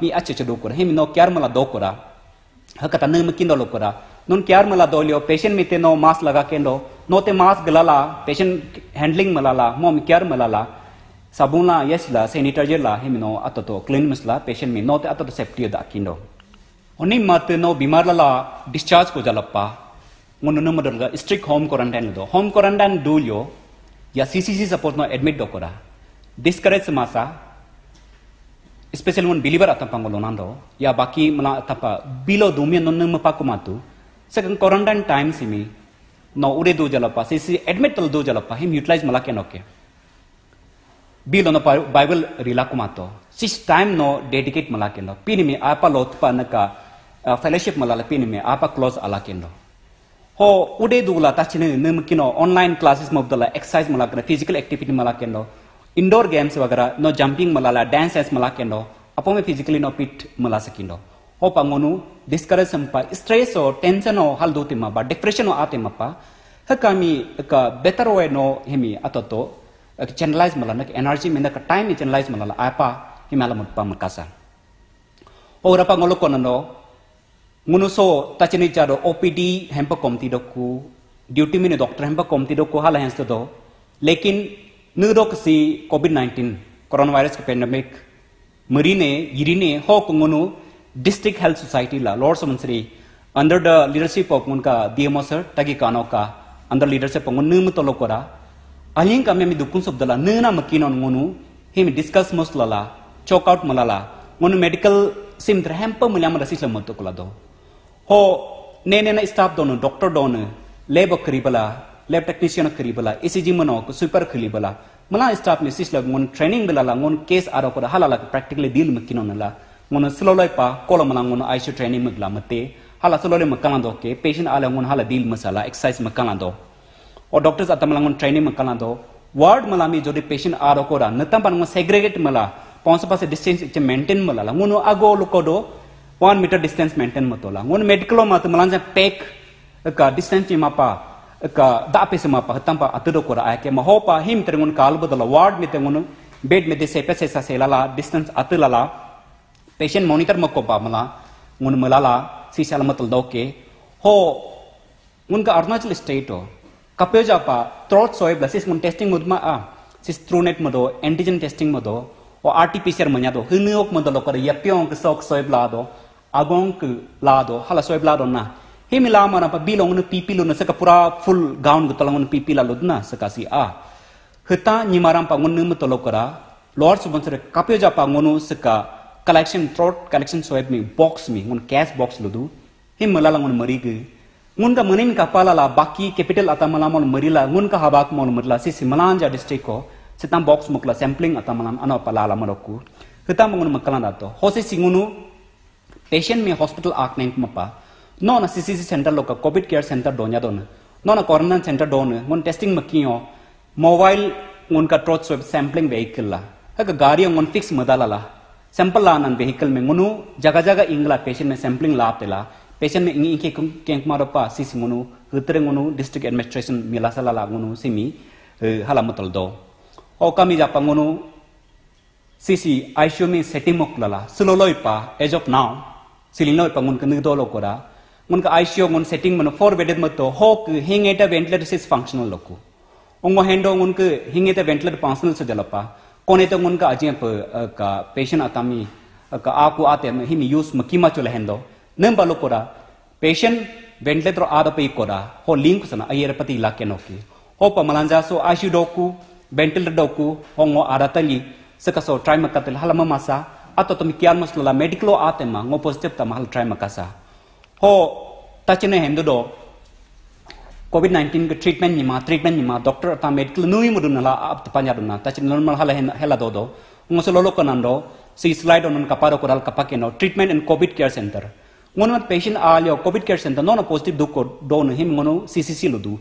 mi ache che dokora hemi no kyar mala dokora hakata ne makin dolo kora non kyar mala dolio patient mite no mask laga kendo no te mask galala patient handling malala mom kyar malala sabunla yes la sanitizer la hemi no atoto clean masla patient mi no te atoto safety da kindo oni mat no bimar lala discharge ko jalappa ngono no modal strict home quarantine do home quarantine dolio ya ccc support no admit dokora discourage masa especially one believer atang pangolonando ya baki mala tapa bilo dumia non nang mapakumatu second quarantine time simi no ure do jalapa sisi admit tal do jalapa him utilize mala ken okay bilo no bible rila kumato sis time no dedicate mala ken pini me apa lot pa naka fellowship mala pini me apa close ala ken tachine nem kino online classes mabdala exercise mala ken physical activity mala ken indoor games वगैरह नो जंपिंग मलाला डांस एस मला केंडो अपो में फिजिकली नो पिट मला सकिंडो हो पंगोनु डिस्करेज संपा स्ट्रेस ओ टेंशन ओ हल दोति मा बा डिप्रेशन ओ आते मपा। हकामी का बेटर वे नो हेमी अतोतो चैनलाइज मला, नक एनर्जी में नक टाइम चैनलाइज मला आपा, हिमाला मपा मकासा। और ngolo kono so tachini charo OPD hempa komti doku duty mini doctor hempa komti doku hala hens do लेकिन nudok si COVID-19 coronavirus ke pandemic marine yirine ho kungunu district health society la lord samansri under the leadership of unka DMO sir tagi kano ka under leadership of num to lokora alin ka me dukun sobdala nuna makinon ngunu him discuss moslala choke out malala ngunu medical sim trahempa mulyam rasis lamot ko lado nene na staff dono doctor dono lab karibala lab technician karibala ECG mano ko super karibala mala staff ni sis lag ngon training bela la ngon case aro ko hala la practically deal makino na la ngon slow lai pa kola mala ngon ICU training magla mate hala slow le makala do ke patient ala ngon hala deal masala exercise makala do और डॉक्टर्स आता मला ट्रेनिंग में कला दो वार्ड मला मी जो पेशेंट आ रो कोरा नतम पन सेग्रेगेट मला पौंस पास डिस्टेंस इच मेंटेन मला ला nguno ago lukodo one metre distance maintain मत लागू मेडिकल मतलब पेक डिस्टेंस मापा दा पे से मापा हतम अतर आए मोहपा हिम तेरे काल बदल वार्ड मेते बेड मेदे से पैसे से लाला डिस्टेंस अत लाला पेशेंट मोनीटर मको पाला उन मिलाला सी साल मतल दौके हो उनका अरुणाचल स्टेट हो कपे जापा थ्रोट सोएबला सिस मुन टेस्टिंग मुदमा आ सिस थ्रू नेट मदो एंटीजन टेस्टिंग मदो और आर टी दो हिन्नी ओक मदल कर सोक सोएबला दो agong ke lado hala soy blado na he mila mana pa bilong nu pipi lu na saka pura full gown gu talang nu pipi la ludna saka si a heta nyimaram pa ngun nu to lokora lord subhansar kapyo ja pa ngonu saka collection throat collection soy mi box mi ngun cash box ludu he mala la ngun mari ge ngun ka manin ka pala la baki capital atamala mol marila ngun ka habak mol marla si simalanja district ko sitam box mukla sampling atamalam ano pala la maroku heta ngun makala dato hose singunu patient में हॉस्पिटल आक नहीं मपा नो ना सीसीसी सेंटर लोग कोविड केयर सेंटर दोन्या दोन। नो ना क्वारंटाइन सेंटर दोन मुन टेस्टिंग मकियो मोबाइल उनका ट्रोथ स्वेब सैम्पलिंग व्हीकल ला। हक गाड़ी उन फिक्स मदाला ला सैंपल ला नन व्हीकल में। मुनु, जगह जगह इंगला पेशेंट में सैम्पलिंग ला तेला सीसी आईसीयू में सेटिंग एज ऑफ़ नाउ सिलिंग pa ngun kan do lo kora ngun ka ICU ngun setting man for bedded mato hok hingeta ventilator is functional loku ongo hendo ngun ke hingeta ventilator functional se jalapa kone to ngun ka aje pa ka patient atami ka aku ate me himi use makima chula hendo nem ba lo kora patient ventilator ada pe kora ho link sana ayer pati ilake noki ho pa malanja so ICU doku ventilator doku hongo aratali sekaso try makatel halama masa atotomikian mas lala mediklo atema ngo positif ta mahal try makasa ho tachine hemdudo covid 19 ke treatment ni ma treatment ni ma doctor ta medical nui mudun la ap panya dun na. Tachin normal hala hela do do. Ngo se lolo kanando si slide onon kaparo koral kapakeno treatment and covid care center. Ngono patient alyo covid care center no no positive do ko don him ngono ccc lu du.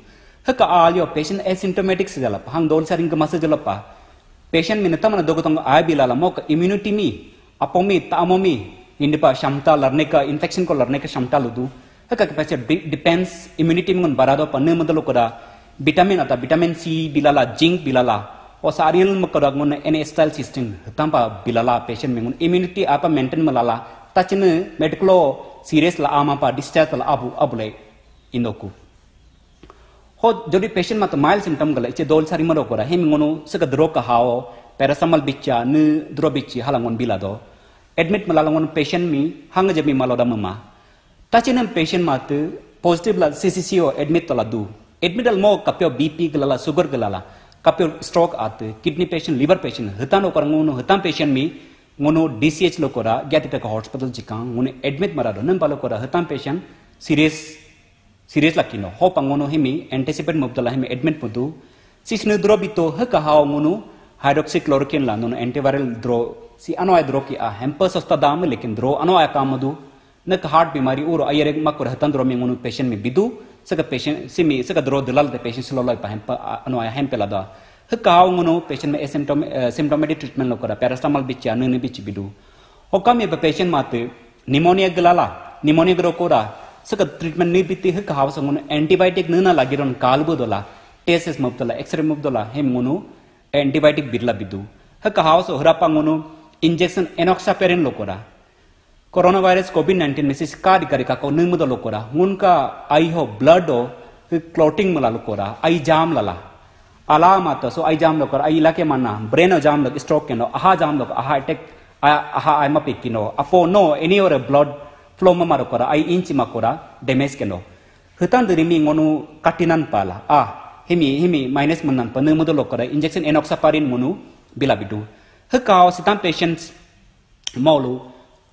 ಹಕ್ಕ ಆಲಿಯೋ ka asymptomatic jala pa. Patient ಹಿಂಗೆ ಮಸೇಜ್ ಇಲ್ಲಪ್ಪ ಪೇಷಂಟ್ ಮಿನ ತಮ್ಮನ ದೊಗತಂಗ ಆಬಿಲಲ್ಲ ಮೋಕ immunity ni. Immunity mi apomi tamomi indipa shamta larne ka infection ko larne ka shamta ludu haka capacity depends immunity mun barado panne madalo koda vitamin ata vitamin c bilala zinc bilala o sarial makara ngun ene style system tampa bilala patient mengun immunity apa maintain malala tachne medical serious la ama pa discharge la abu abule indoku ho jodi patient mat mild symptom gala iche dol sari maro kora hem ngono saka dro ka hao paracetamol bicha nu dro bichi halangon bilado admit मालालांगन patient मी हंग जमी मालोदा ममा ताचिन पेशेंट माते पॉजिटिव ला सीसीसीओ एडमिट तला दू एडमिट अल मो कपियो बीपी गलाला सुगर गलाला कपियो स्ट्रोक आते किडनी पेशेंट लिवर पेशेंट हतानो करंगोनो हतान पेशेंट मी मोनो डीसीएच लोकोरा हॉस्पिटल जिका एडमिट मरा रनन कोरा हतान पेशेंट सीरियस सीरियस लकिनो हो पंगोनो हिमी एंटीसिपेट मुबदला हिमी एडमिट लानो एंटीवायरल द्रो सी अनो द्रो की आ सस्ता दाम लेकिन द्रो अनोय आ काम दू नक हार्ट बीमारी उर अयर मक रह तंद्रो में मुनु पेशेंट में बिदु सक पेशेंट सी में सक द्रो दलाल द पेशेंट सलो लाइ पहेंप अनो आ हेम्पे ह काव मुनु पेशेंट में एसेंटो सिम्टोमेटिक ट्रीटमेंट लो करा पैरास्टामोल बिच या नन बिच बिदु ओका में पेशेंट माते निमोनिया गलाला निमोनिया ग्रो कोरा सक ट्रीटमेंट नी बिती ह काव संगुन एंटीबायोटिक नना लागिरन कालबो दला टेसिस मुब दला एक्सरे मुब दला हे एंटीबायोटिक बिरला बिदु ह काव सो हरापा मुनु 인젝션 에녹사 페렌 로코라 कोरोना वायरस कोविड 19 में से स्कार करेका को निमुद लोकोरा उनका आई हो ब्लड हो क्लोटिंग मला लोकोरा आई जाम लला अला माता सो आई जाम लोकोरा आई इलाके माना ब्रेन हो जाम लोग स्ट्रोक केनो आहा जाम लोग आहा अटैक आहा आई मा पिकिनो अफो नो एनी और ब्लड फ्लो मा मारोकोरा आई इंच माकोरा डैमेज केनो हतान दिरिमी ngonu katinan pala ah himi himi minus manan pa nimudo lokora injection enoxaparin munu bilabidu hekau sitam patients maulu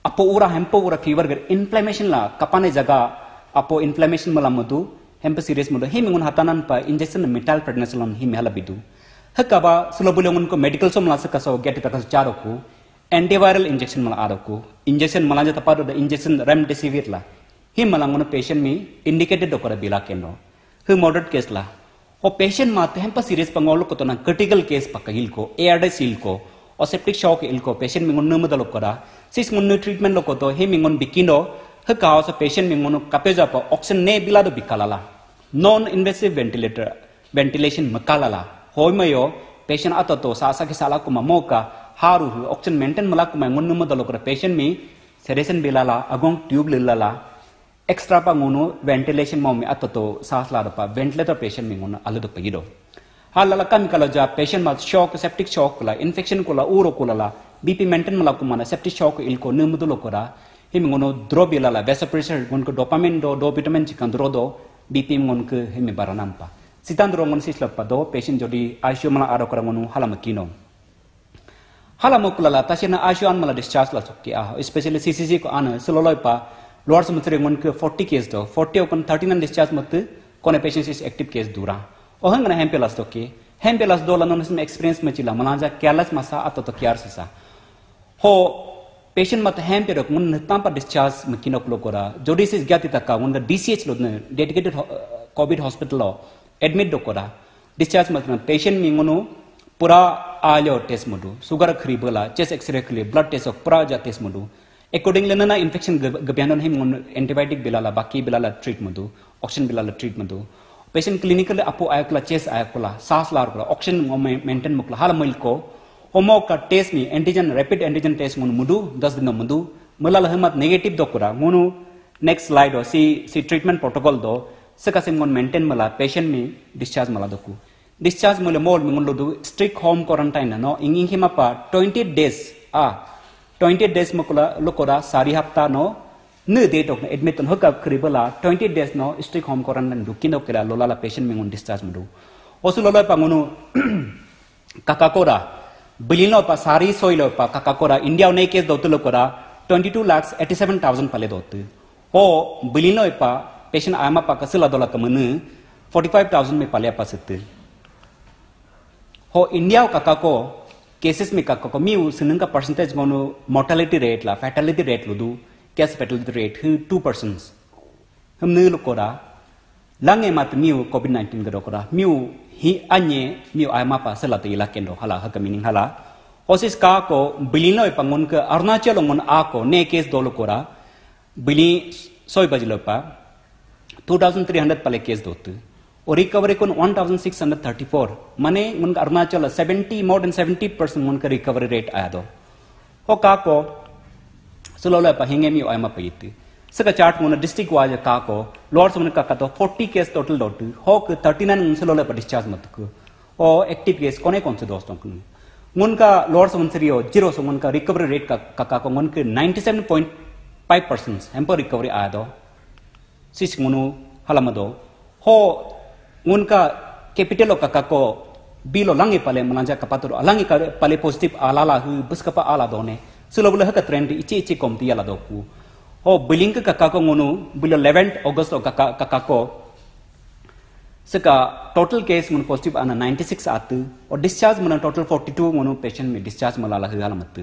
apo ura hempo ura fever gar inflammation la kapane jaga apo inflammation mala mudu hempo serious mudu hemi ngun hatanan pa injection metal prednisolone himi hala bidu hekaba sulobule ngun ko medical som la sakaso get ta kas charoku antiviral injection mala aroku injection mala jata paro da injection remdesivir la him mala ngun patient mi indicated dokora bila kenno hu moderate case la o patient ma te hempo serious pangolo ko to na critical case pakahil ko ARDS sil ko o septic shock ilko patient mingon numu dalo kora sis ngun nu treatment loko to he mingon bikino he ka so patient mingon kapeja pa oxygen ne bila do bikalala non invasive ventilator ventilation makalala hoy mayo patient ato to sa sa ki sala kuma moka haru hu oxygen maintain mala kuma ngun numu dalo kora patient mi sedation bilala agong tube lilala extra pa ngunu ventilation mo mi ato sa la pa ventilator patient mingon alu do pagido kula la bp maintain mala kumana septic shock il ko numudu lokora him ngono drop ila la vasopressor gon ko dopamine do do vitamin chikan dro do bp ngon ko him baranampa sitan dro ngon sis pa do patient jodi icu mala aro kora ngonu halama kino halama kula la tasina icu an mala discharge la sokki a especially ccc ko ana siloloi pa lower sumatre ngon ko 40 case do 40 kon 39 discharge mat kone patient is active case dura ohang na hempelas to ke hempelas do la non experience ma chila malanja careless masa ato to care sa ho patient mat hempe rok mun tam pa discharge makino klo kora jodi sis gyati taka un dch lo dedicated covid hospital lo admit do kora discharge mat patient mi ngono pura alyo test modu sugar khri bola chest x-ray khli blood test of pura ja test modu accordingly na infection gabyanon him antibiotic bilala baki bilala treat modu oxygen bilala treat modu patient clinical अपो आयोकला चेस आयोकला सास लार कोला ऑक्सीजन मेंटेन मुकला हाल मिल को होमो का टेस्ट नी एंटीजन रैपिड एंटीजन टेस्ट मुन मुदु 10 दिन मुदु मलाल हमत नेगेटिव दो कोरा मुनु नेक्स्ट स्लाइड ओ सी सी ट्रीटमेंट प्रोटोकॉल दो सका सिंगोन मेंटेन मला पेशेंट में डिस्चार्ज मला दकु डिस्चार्ज मुले मोल मुन लो स्ट्रिक होम क्वारंटाइन नो इंग इंग हिमा पा 20 डेज़ आ 20 डेज़ मुकला लो सारी हफ़्ता नो nu de dok admit on hook up kribala 20 days no strict home quarantine du kino kira lola la patient mengun discharge mudu osu lola pa ngunu kakakora bilino pa sari soilo pa kakakora india ne case do tulo kora 22 lakhs 87000 pale dot o bilino pa patient ama pa kasila dola kamunu 45000 me pale pa sit ho india kakako cases में kakako miu sinung ka percentage gonu mortality rate la fatality rate fatality rate hu 2% hum nu lokora lange mat miu covid 19 gado kora miu hi anye miu ai ma pa sala te kendo hala ha kamining hala osis ka ko bilino pangun ke arunachal ngon a ko ne case do lokora bili soi bajilo pa 2300 pale case dotu और रिकवरी को 1634 मने उनका अरुणाचल 70 मोर देन 70 परसेंट उनका रिकवरी रेट आया दो हो का को सुलोले पहिंगे मी ओयमा पयित सका चार्ट मुन डिस्ट्रिक्ट वाज का को लॉर्ड्स मुन का तो 40 केस टोटल डॉट हो 39 मुन सुलोले पर डिस्चार्ज मत को ओ एक्टिव केस कोने कौन से दोस्तों को उनका लॉर्ड्स मुन सरियो ज़ीरो सो उनका रिकवरी रेट का का को उनके 97.5 परसेंट हम पर रिकवरी आया दो सिस मुनु हलमदो हो उनका कैपिटल का को बिलो लंगे पले मलांजा कपातुर अलंगे पले पॉजिटिव आलाला हु बसकपा आला दोने सुलभ ट्रेंड इचे इचे कमती अल हो बिलिंग कका को गुनु बिलो लेवेंथ ऑगस्ट कका को सका टोटल केस मुन पॉजिटिव आना 96 सिक्स आतु और डिस्चार्ज मुन टोटल 42 टू पेशेंट में डिस्चार्ज मुला लग गया मत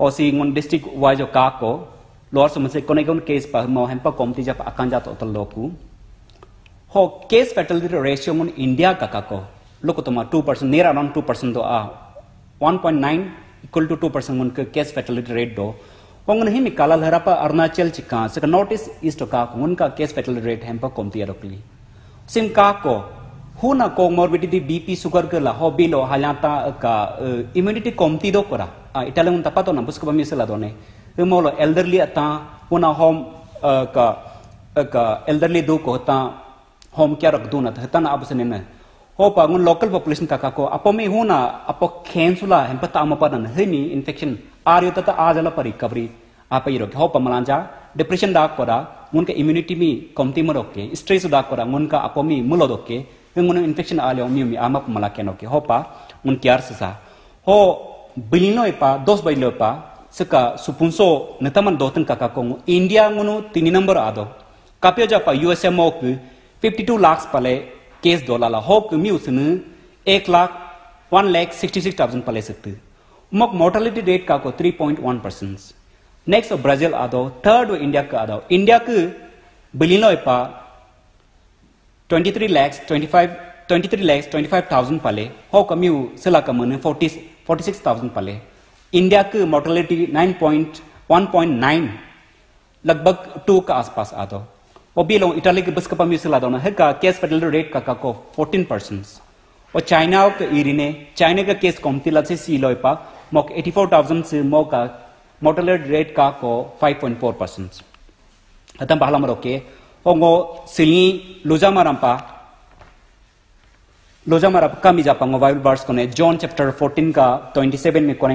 हो सी मुन डिस्ट्रिक्ट वाइज का को लोअर समझे से कोने कौन केस पर मो पर कमती जब अकान जा तो तल लोकू हो केस फैटलिटी रेशियो मुन इंडिया कका को लोको तुम two percent near around two percent तो आ one 1.9 equal to 2 percent mun ke case fatality rate do Kung nahi mi kalal harapa Arunachal chika saka notice east ka kun ka case fatality rate hempa komti arokli sim ka ko huna ko morbidity bp sugar ke la hobi lo halata ka uh, immunity komti do kora uh, italang tapato na busko bami sala do ne mo lo elderly ata huna home uh, ka uh, ka elderly do ko ta home care rak do na ta na abusane na ho pa ngun local population ka ka ko apo mi huna apo kensula hempa ta ma pa na hemi infection आर्यो तथा आजला पर रिकवरी आप ये रोके हो पमलांजा डिप्रेशन डाक कोरा उनका इम्यूनिटी मी कमती में रोके स्ट्रेस डाक कोरा उनका अपो मी मुलो रोके उन इन्फेक्शन आले मी मी आमा पमला के नोके हो पा उन क्यार से सा हो बिलिनो इपा दोस बैलो इपा सका सुपुंसो नतमन दोतन काका Kongu India tini number ado kapyo japa USMO ku 52 lakhs pale case dola la ho ku mi usunu 1 lakh 1 lakh 66000 pale saktu मग मोर्टालिटी रेट का को 3.1 परसेंट नेक्स्ट ब्राज़ील आदो थर्ड इंडिया का आदो। इंडिया के बिलिनो इपा 23 lakhs 25 23 lakhs 25000 pale ho kamyu sila kamane 40 46000 pale India के मोर्टालिटी 9.1.9 लगभग 2 का आसपास आदो और भी लोग इटाली के बस का पम्यू पोबिलो इटाली के बस्कपा म्यूस लादा हर का केस पटल रेट का काको फोर्टीन परसेंट और चाइना के इरिने चाइना का केस कमती लासे सी लोयपा मोक 84000 से मोक का मोटलर रेट का को 5.4 परसेंट अतं बाहला मरो के ओंगो सिली लोजा मरंपा लोजा मरप कमी जा पंगो बाइबल को ने। जॉन चैप्टर 14 का 27 में कोने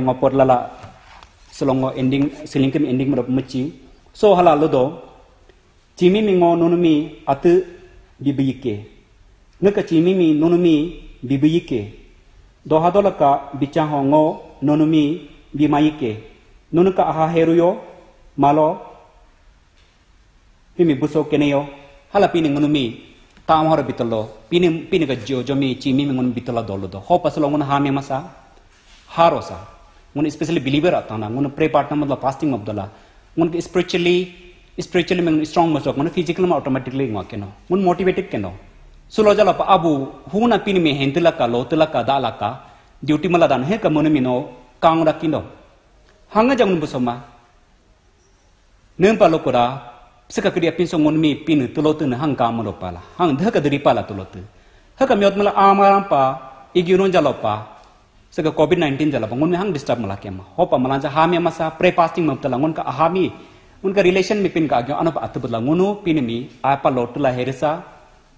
chimi mi ngo nunumi atu bibiyike ngaka chimi mi nunumi bibiyike doha dolaka bicha hongo nonumi bimayike nunuka aha heruyo malo pimi buso keneyo hala pini ngunumi tam hor bitolo pini pini ga jo jomi chimi ngun bitola dolo do ho paslo ngun ha me masa harosa ngun especially believer atana ngun pray partner मतलब fasting abdala ngun spiritually spiritually ngun strong masok ngun physically automatically ngwa keno ngun motivated keno sulo jala pa abu huna pini me hentila ka lotila ka dala ka duty mala dan he kamun mino kang ra kino hanga jangun busoma nem palo kora saka kriya pin so mon mi pin tulo tu na hang kam ro pala hang dha ka dri pala tulo tu ha ka myot mala amaram pa igiron jalo pa saka covid 19 jala bangun mi hang disturb mala kema ho pa mala ja ha mi masa pre fasting map tala ngun ka ha mi उनका रिलेशन में पिन का गयो अनप अत बदला गुनु पिन मी आपा लोटला हेरसा।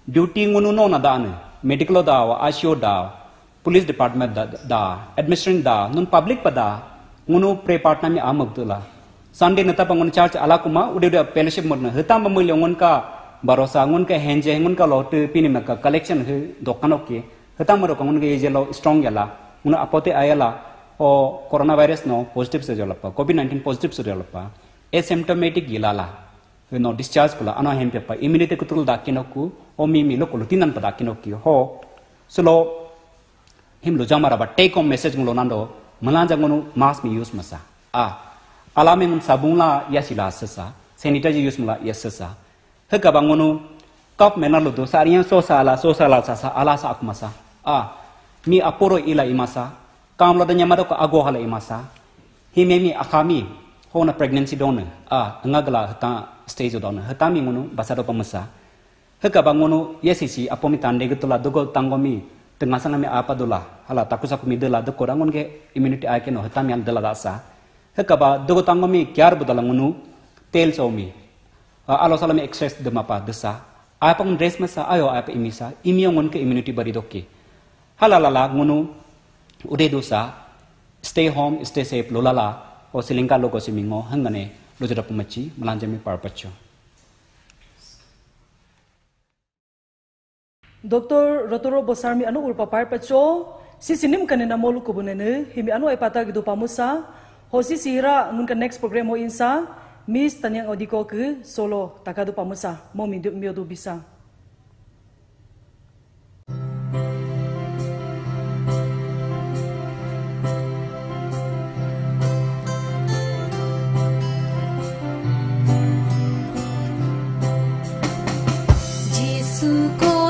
ड्यूटी गुनु नो ना मेडिकल दा आशियो दा पुलिस डिपार्टमेंट दा, एडमिनिस्ट्रेशन दा नुन पब्लिक पदा गुनु प्रे पार्टनर में आम अब्दुल्ला संडे नता पंगन चार्ज अलाकुमा उडे उडे पेलेशिप मरन हताम मूल्य उनका भरोसा उनका हेंजे उनका लोट पिन में का कलेक्शन हे दुकान ओके हताम रो कंगन के ये जेलो स्ट्रांग याला उन अपोते आयला ओ कोरोना वायरस नो पॉजिटिव से जलपा कोविड 19 पॉजिटिव से जलपा asymptomatic gilala no discharge kula ana hem pe immunity kutul dakinoku o mi mi lo kulutinan pa dakinoki ho solo him lo jamara ba take home message ngulo nando malanja ngunu mask mi use masa a ala alame ngun sabungla yasila sasa sanitizer use mala yasasa heka ba ngunu kop mena lo do sariyan so sala so sala sasa ala sa ak masa a mi aporo ila imasa kamla da nyamada ko ago hala imasa hime mi akami hona pregnancy dona a ngagla ta stage dona hata mi ngunu basaro pamasa heka ba ngunu yesisi apomi tande gutula dogo tangomi tengah sana mi apa dola hala takusa kumi dela do korangon ke immunity ai ke no hata mi dela da sa he kaba dogo tango mi kyar budala ngunu tel so alo sala mi excess de mapa desa ai pang dress ma sa ayo ai pa imisa imio ngon ke immunity bari dokke hala lala ngunu ude dosa stay home stay safe lolala o silinga logo simingo hangane lojara pumachi malanjami parpacho Dr. Rotoro Bosarmi anu urpa par pacho si sinim kanina molu kubunene himi anu ipata gitu pamusa hosi sihira ngun ka next program mo insa Miss Tanyang Odiko ke solo takadu pamusa mo mi miodu bisa जिसको दिल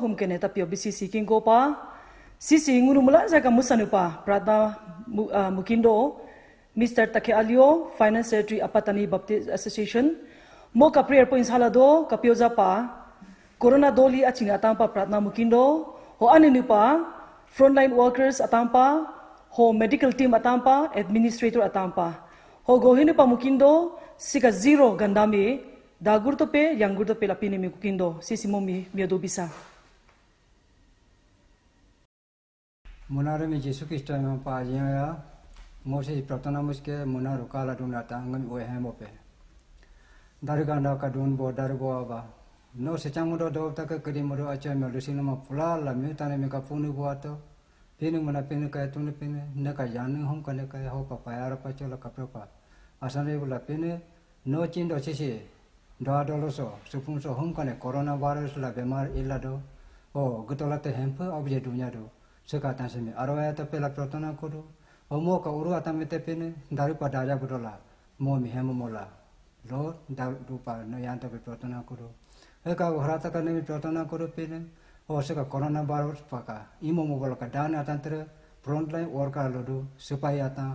Hum kene tapio BCC king ko pa sisi ngunu mula ja ka musanu pa prada mukindo Mr. Take Alio Finance Secretary Apatani Baptist Association mo ka prayer points halado kapio ja pa corona doli achinga tampa pratna mukindo ho aninu pa frontline workers atampa ho medical team atampa administrator atampa ho gohinu pa mukindo sika zero gandami dagur to pe yang gur to pe lapini mi kukindo sisi momi mi do bisa मुनारे में यीशु क्रिस्ट में पाजिया मोसे प्रार्थना मुस्के मुना रुका ला डूना तांगम ओए हैं मोपे दारगांडा का डून बो दार बो आबा नो से चामुदो दो तक करी मुदो अच्छा में लुसिन मा फुला ला ताने में का पुनु बो आतो पिनु मना पिनु का तुने पिनु न का जानु हम कने का हो पापा यार पचो ला कपरो पा असने बुला पिनु नो चिंदो छिसी दो डोलो सो सुपुन सो हम कने कोरोना वायरस ला बीमार इला दो ओ गतोलाते हेम्प ऑब्जे दुनिया दो seka tan semi aro ya te pela protona kodo o mo ka uru ata mete pene dari pa daja budola mo mi hemo mola lo da du pa no yan te protona kodo e ka hora ta ka ne protona kodo pene o seka corona virus pa ka imo mo bola ka dana atan tre frontline worker lo do supaya ta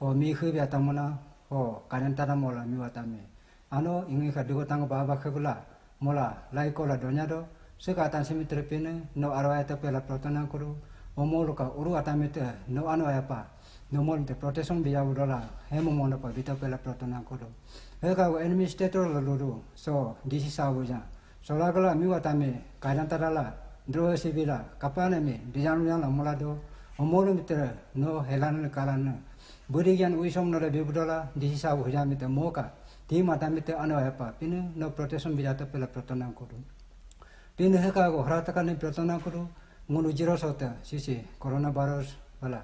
o mi khu ya ta mona o kanen ta mola mi wata me ano ingi ka dugo tang ba ba khagula mola lai ko la donya do. Seka tan semi tre pene no aro ya te pela protona kodo omolo ka uru atamete no ano ya pa. No mo te protection biya udola hemo mo pa bita pela protona kodo e ka enemy state lo lo so this is how ja. So la kala mi watame kaidan tarala dro sibila kapane me dijanu yang la mola do. Omolo mitere no helan kalan budi gyan uisom no re bibudola this is ja mite mo ka ti mata mite ano ya pa pine no protection biya ta pela protona kodo pine he ka go harata ka ne protona kodo ngunu jiro sota sisi corona virus bala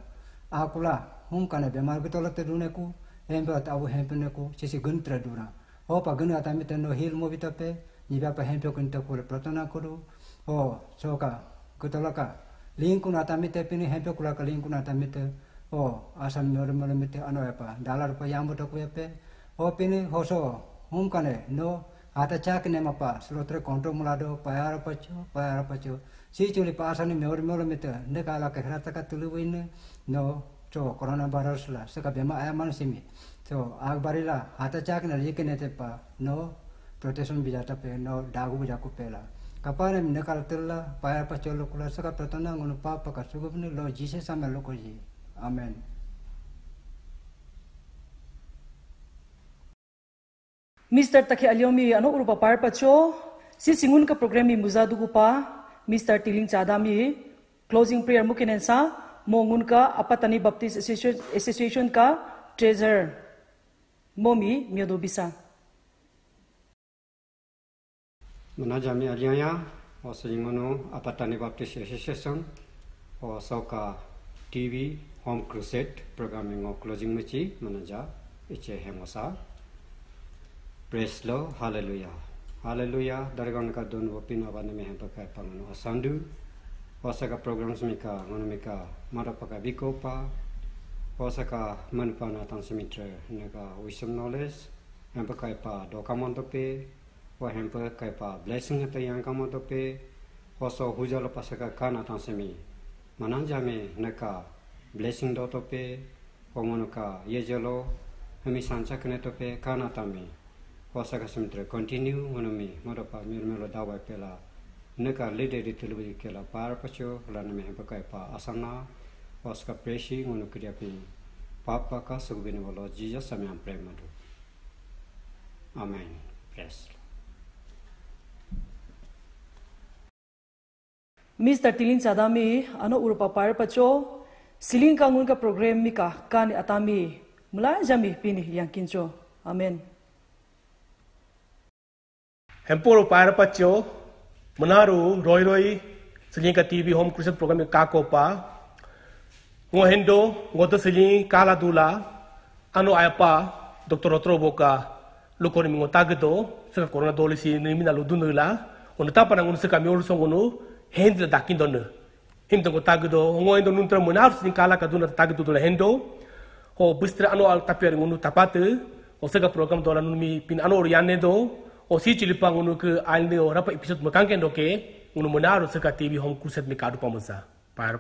akula hum kana bemar bitola te dune ku embe ata abu hempe ne ku sisi guntra dura o pa gun ata mite no hil mo bitape ni ba pa hempe kun ta ku pratana kuru o soka kutola ka lingkun ata mite pini hempe kula ka lingkun ata mite o asal mer mer mite ano apa dalar pa yambo to ku epe o pini hoso hum kane no ata chak ne mapa slotre kontro mulado payar pacho payar pacho si chuli pasani meor meor mete ne kala ke hrata ka tulu win no cho corona virus la se ka bema ay man simi. To ag barila ata chak ne lik ne te pa no protection bijata pe no dagu bija ku pela kapare ne kala tilla payar pacho lo kula se ka pratana ngono papa ka sugubni lo jise sama lo ko ji amen mister तखे अलियोमी अनो उरु पपार पचो सी सिंगुन का प्रोग्राम ही मुजा दुगुपा मिस्टर टीलिंग चादामी क्लोजिंग प्रेयर मुके नेंसा मोंगुन का अपतनी बप्तिस एसोसिएशन का ट्रेजर मोमी म्योदो बिसा मना जामी अलियाया ओ सिंगुनो अपतनी बप्तिस एसोसिएशन ओ सोका टीवी होम क्रुसेट प्रोग्रामिंग ओ क्लोजिंग मची मना जा इचे हेमोसा प्रेस लो हाल लुया हाल लुया दरगाह का दोन वोपिन अबान में हम पका पंगन असंधु वसा का प्रोग्राम्स में का मन में का मर पका विकोपा वसा का मन पाना तंस मित्र ने का विषम नॉलेज हम पका पा डोका मंदो पे व हम पका पा ब्लेसिंग ने तयां का मंदो पे वसो हुजल पस का काना तंस मी मनन जामे ने का ब्लेसिंग डो तो पे ओ मन का ये जलो हमी सांचा कने तो पे काना तामी Osaka Sumitra continue monami marapa mirmelo dawai pela neka lede di televi kela par pacho lana me pakai pa asana Osaka preshi ngono kriya pi papa ka sugbini walo Jesus samyam premadu Amen Praise Mr. Tilin Chadami ano urupa par pacho siling kangun ka program mika kan atami mulai jami pini yang kincho amen hemporo para pacho menaru roi roi seling ka TV home crusade program ka ko pa ngo hendo ngo to seling kala dula ano ayapa dr rotro boka lokoni ngo tagdo saka corona doli si ni mina ludunula ono tapa nang unsa ka mior song ono hend da dakin don him to tagdo ngo hendo nuntra menaru seling kala ka duna tagdo dula hendo ho bistra ano al tapiar ngono tapate o saka program dola numi pin ano oriane do o si chili pang unu ke alne ora pa episode makang ken doke unu saka tv hom kuset me kadu pamusa pa ro